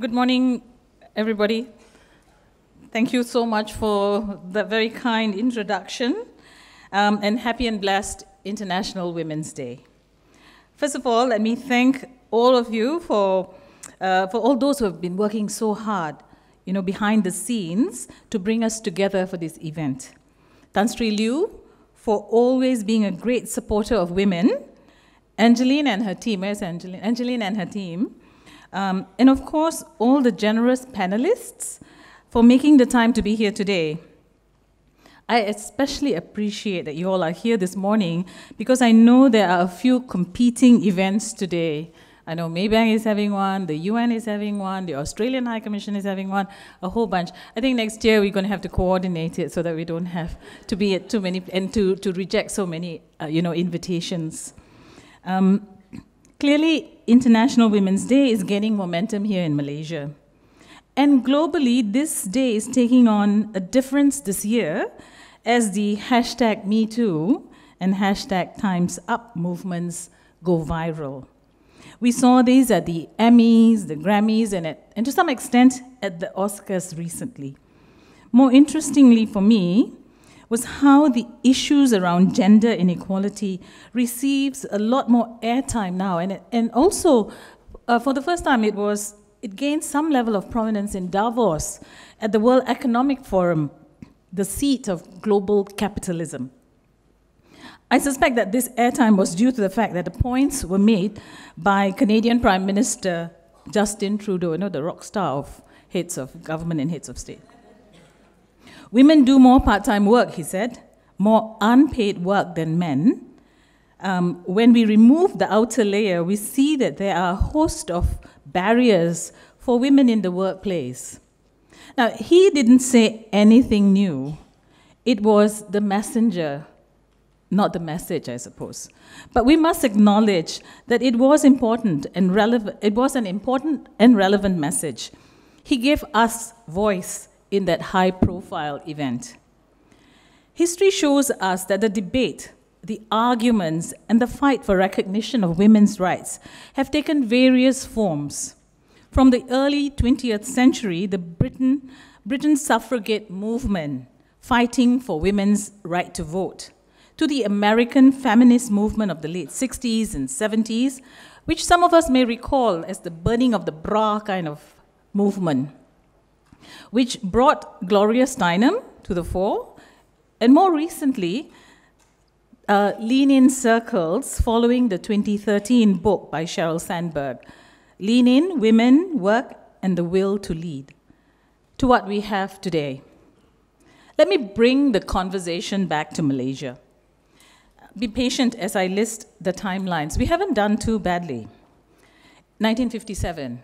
Good morning, everybody. Thank you so much for the very kind introduction, um, and happy and blessed International Women's Day. First of all, let me thank all of you for, uh, for all those who have been working so hard, you know, behind the scenes to bring us together for this event. Tan Sri Liew, for always being a great supporter of women, Angeline and her team, where's Angeline? Angeline and her team, um, and of course, all the generous panelists for making the time to be here today. I especially appreciate that you all are here this morning because I know there are a few competing events today. I know Maybank is having one, the UN is having one, the Australian High Commission is having one, a whole bunch. I think next year we're going to have to coordinate it so that we don't have to be at too many and to, to reject so many, uh, you know, invitations. Um, clearly, International Women's Day is gaining momentum here in Malaysia. And globally, this day is taking on a difference this year as the hashtag MeToo and hashtag Time's Up movements go viral. We saw these at the Emmys, the Grammys, and, at, and to some extent at the Oscars recently. More interestingly for me was how the issues around gender inequality receives a lot more airtime now. And, and also, uh, for the first time, it, was, it gained some level of prominence in Davos at the World Economic Forum, the seat of global capitalism. I suspect that this airtime was due to the fact that the points were made by Canadian Prime Minister Justin Trudeau, you know, the rock star of heads of government and heads of state. Women do more part time work, he said, more unpaid work than men. Um, when we remove the outer layer, we see that there are a host of barriers for women in the workplace. Now, he didn't say anything new, it was the messenger, not the message, I suppose. But we must acknowledge that it was important and relevant, it was an important and relevant message. He gave us voice in that high profile event. History shows us that the debate, the arguments, and the fight for recognition of women's rights have taken various forms. From the early 20th century, the Britain, Britain's suffragette movement fighting for women's right to vote, to the American feminist movement of the late 60s and 70s, which some of us may recall as the burning of the bra kind of movement which brought Gloria Steinem to the fore, and more recently, uh, Lean In Circles following the 2013 book by Sheryl Sandberg, Lean In, Women, Work, and the Will to Lead, to what we have today. Let me bring the conversation back to Malaysia. Be patient as I list the timelines. We haven't done too badly. 1957,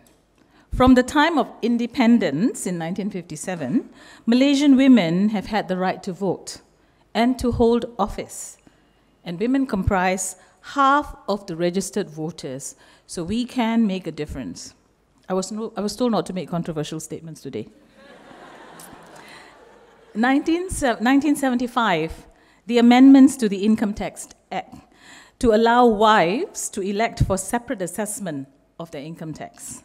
from the time of independence in 1957, Malaysian women have had the right to vote and to hold office. And women comprise half of the registered voters, so we can make a difference. I was, no, I was told not to make controversial statements today. 19, 1975, the amendments to the Income Tax Act to allow wives to elect for separate assessment of their income tax.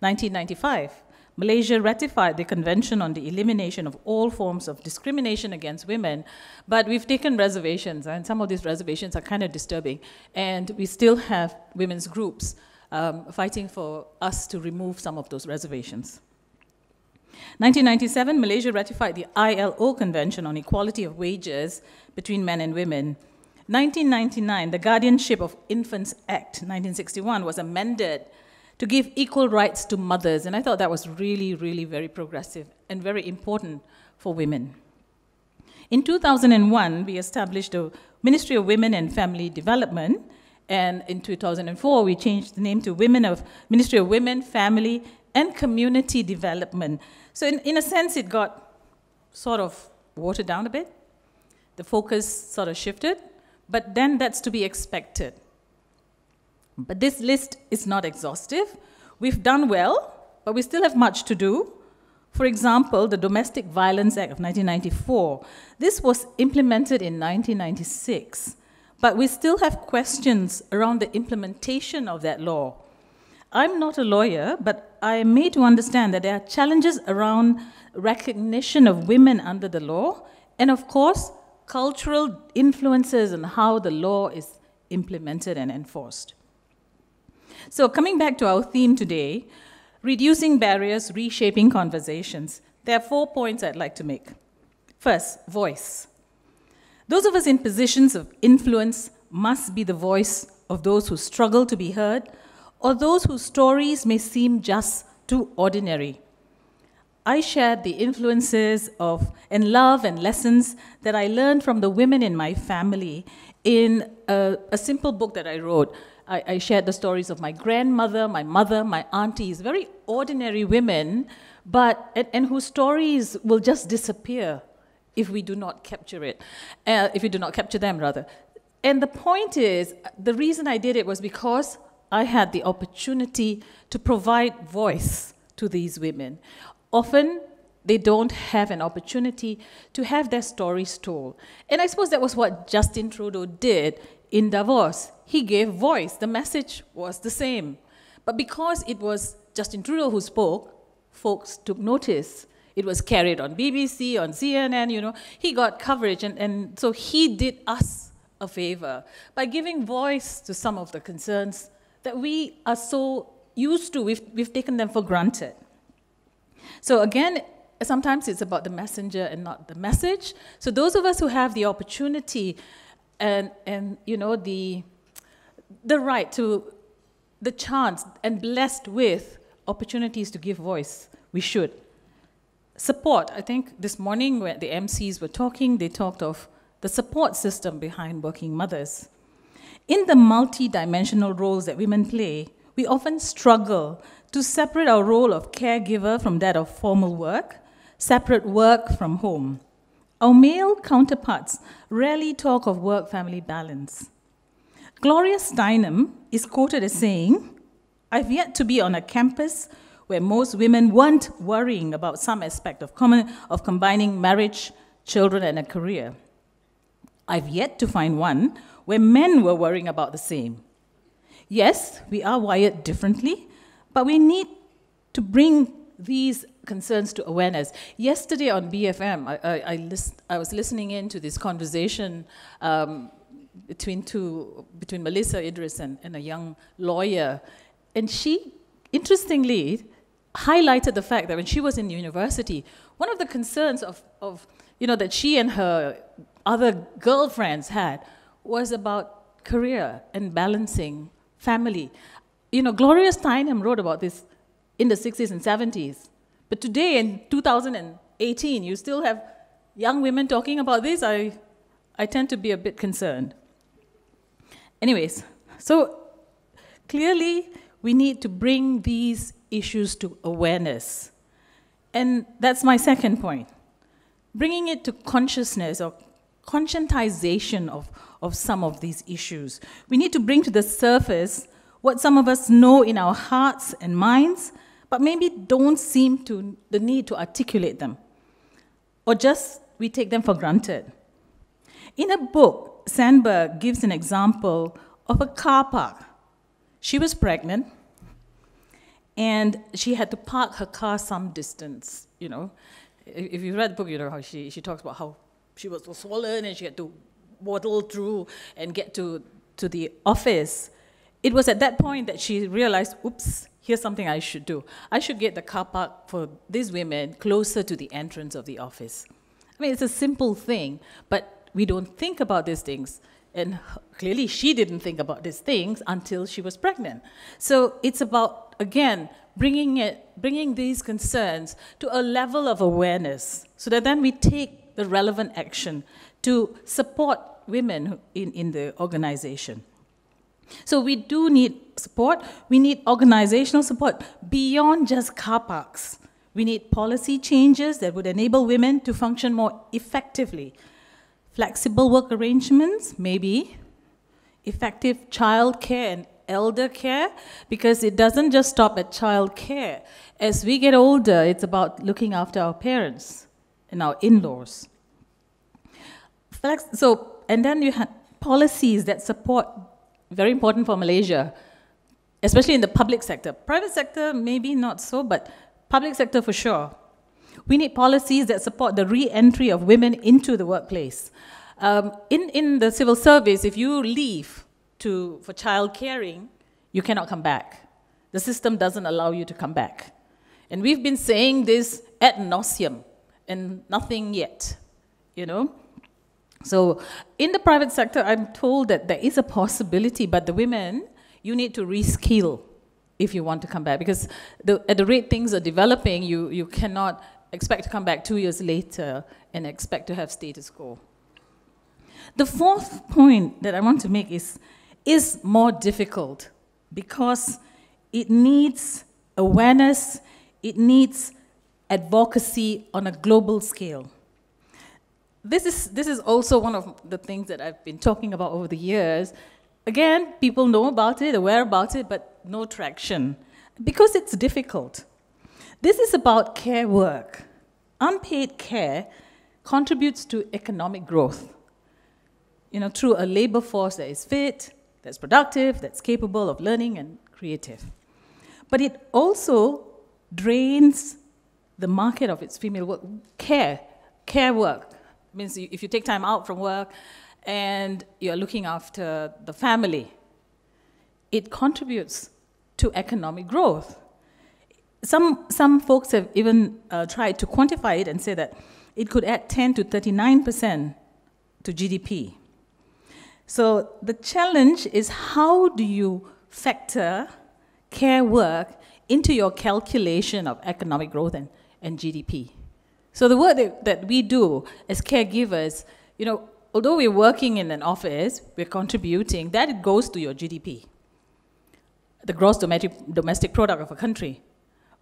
1995, Malaysia ratified the Convention on the Elimination of All Forms of Discrimination Against Women, but we've taken reservations, and some of these reservations are kind of disturbing. And we still have women's groups um, fighting for us to remove some of those reservations. 1997, Malaysia ratified the ILO Convention on Equality of Wages between men and women. 1999, the Guardianship of Infants Act 1961 was amended to give equal rights to mothers. And I thought that was really, really very progressive and very important for women. In 2001, we established the Ministry of Women and Family Development, and in 2004, we changed the name to Women of Ministry of Women, Family, and Community Development. So in, in a sense, it got sort of watered down a bit. The focus sort of shifted, but then that's to be expected. But this list is not exhaustive. We've done well, but we still have much to do. For example, the Domestic Violence Act of 1994. This was implemented in 1996, but we still have questions around the implementation of that law. I'm not a lawyer, but I am made to understand that there are challenges around recognition of women under the law, and of course, cultural influences on how the law is implemented and enforced. So, coming back to our theme today, reducing barriers, reshaping conversations, there are four points I'd like to make. First, voice. Those of us in positions of influence must be the voice of those who struggle to be heard or those whose stories may seem just too ordinary. I shared the influences of and love and lessons that I learned from the women in my family in a, a simple book that I wrote. I, I, shared the stories of my grandmother, my mother, my aunties, very ordinary women, but and, and whose stories will just disappear if we do not capture it, uh, if we do not capture them rather. And the point is, the reason I did it was because I had the opportunity to provide voice to these women. Often, they don't have an opportunity to have their stories told. And I suppose that was what Justin Trudeau did in Davos. He gave voice, the message was the same. But because it was Justin Trudeau who spoke, folks took notice. It was carried on BBC, on CNN, you know. He got coverage, and, and so he did us a favor by giving voice to some of the concerns that we are so used to, we've, we've taken them for granted. So again, sometimes it's about the messenger and not the message. So those of us who have the opportunity and, and you know, the, the right to, the chance and blessed with opportunities to give voice, we should. Support, I think this morning when the MCs were talking, they talked of the support system behind working mothers. In the multi-dimensional roles that women play, we often struggle to separate our role of caregiver from that of formal work, separate work from home. Our male counterparts rarely talk of work family balance. Gloria Steinem is quoted as saying, I've yet to be on a campus where most women weren't worrying about some aspect of, common, of combining marriage, children, and a career. I've yet to find one where men were worrying about the same. Yes, we are wired differently, but we need to bring these concerns to awareness. Yesterday on BFM, I, I, I, list, I was listening in to this conversation um, between, two, between Melissa Idris and, and a young lawyer, and she, interestingly, highlighted the fact that when she was in university, one of the concerns of, of you know, that she and her other girlfriends had was about career and balancing family. You know, Gloria Steinem wrote about this in the 60s and 70s. But today, in 2018, you still have young women talking about this. I, I tend to be a bit concerned. Anyways, so clearly, we need to bring these issues to awareness. And that's my second point. Bringing it to consciousness or conscientization of, of some of these issues. We need to bring to the surface what some of us know in our hearts and minds, but maybe don't seem to the need to articulate them. Or just we take them for granted. In a book, Sandberg gives an example of a car park. She was pregnant, and she had to park her car some distance, you know. If you read the book, you know how she, she talks about how she was swollen and she had to waddle through and get to, to the office. It was at that point that she realized, oops, here's something I should do. I should get the car park for these women closer to the entrance of the office. I mean, it's a simple thing, but we don't think about these things. And clearly, she didn't think about these things until she was pregnant. So it's about, again, bringing, it, bringing these concerns to a level of awareness so that then we take the relevant action to support women in, in the organization. So we do need support. We need organizational support beyond just car parks. We need policy changes that would enable women to function more effectively. Flexible work arrangements, maybe. Effective child care and elder care, because it doesn't just stop at child care. As we get older, it's about looking after our parents and our in-laws. So, and then you have policies that support, very important for Malaysia, especially in the public sector. Private sector, maybe not so, but public sector for sure. We need policies that support the re entry of women into the workplace. Um, in, in the civil service, if you leave to, for child caring, you cannot come back. The system doesn't allow you to come back. And we've been saying this ad nauseum, and nothing yet, you know? So in the private sector, I'm told that there is a possibility, but the women, you need to reskill if you want to come back. Because the, at the rate things are developing, you, you cannot expect to come back two years later and expect to have status quo. The fourth point that I want to make is, is more difficult because it needs awareness, it needs advocacy on a global scale. This is, this is also one of the things that I've been talking about over the years. Again, people know about it, aware about it, but no traction because it's difficult. This is about care work. Unpaid care contributes to economic growth. You know, through a labor force that is fit, that's productive, that's capable of learning and creative. But it also drains the market of its female work. Care, care work means if you take time out from work and you're looking after the family, it contributes to economic growth. Some, some folks have even uh, tried to quantify it and say that it could add 10 to 39% to GDP. So the challenge is how do you factor care work into your calculation of economic growth and, and GDP? So the work that, that we do as caregivers, you know, although we're working in an office, we're contributing, that goes to your GDP, the gross domestic, domestic product of a country.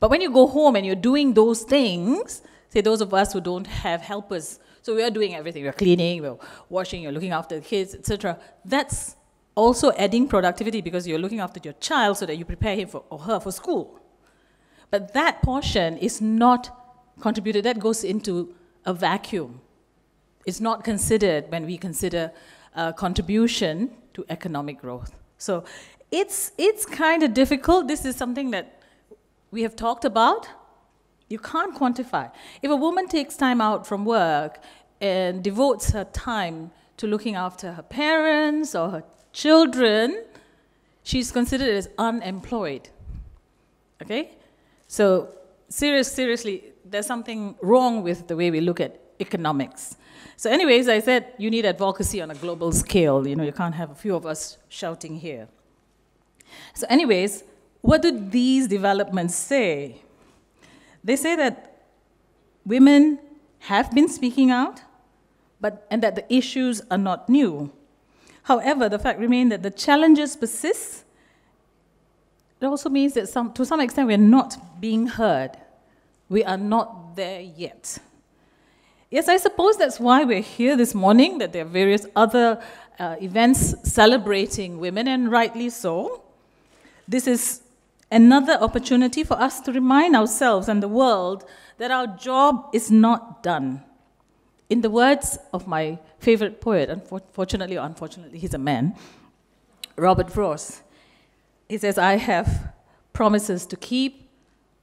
But when you go home and you're doing those things, say those of us who don't have helpers, so we are doing everything, we're cleaning, we're washing, you're looking after the kids, etc. That's also adding productivity because you're looking after your child so that you prepare him for, or her for school. But that portion is not contributed, that goes into a vacuum. It's not considered when we consider uh, contribution to economic growth. So it's, it's kind of difficult. This is something that we have talked about. You can't quantify. If a woman takes time out from work and devotes her time to looking after her parents or her children, she's considered as unemployed. Okay? So, serious, seriously, there's something wrong with the way we look at economics. So, anyways, I said you need advocacy on a global scale. You know, you can't have a few of us shouting here. So, anyways, what do these developments say? They say that women have been speaking out, but and that the issues are not new. However, the fact remains that the challenges persist. It also means that some, to some extent we're not being heard. We are not there yet. Yes, I suppose that's why we're here this morning, that there are various other uh, events celebrating women, and rightly so. This is another opportunity for us to remind ourselves and the world that our job is not done. In the words of my favorite poet, unfortunately or unfortunately, he's a man, Robert Frost, he says, I have promises to keep,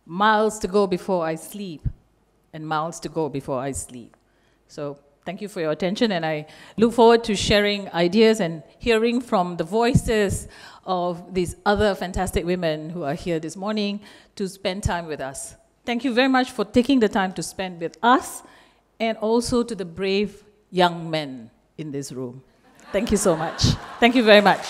miles to go before I sleep, and miles to go before I sleep. So thank you for your attention, and I look forward to sharing ideas and hearing from the voices of these other fantastic women who are here this morning to spend time with us. Thank you very much for taking the time to spend with us, and also to the brave young men in this room. Thank you so much. Thank you very much.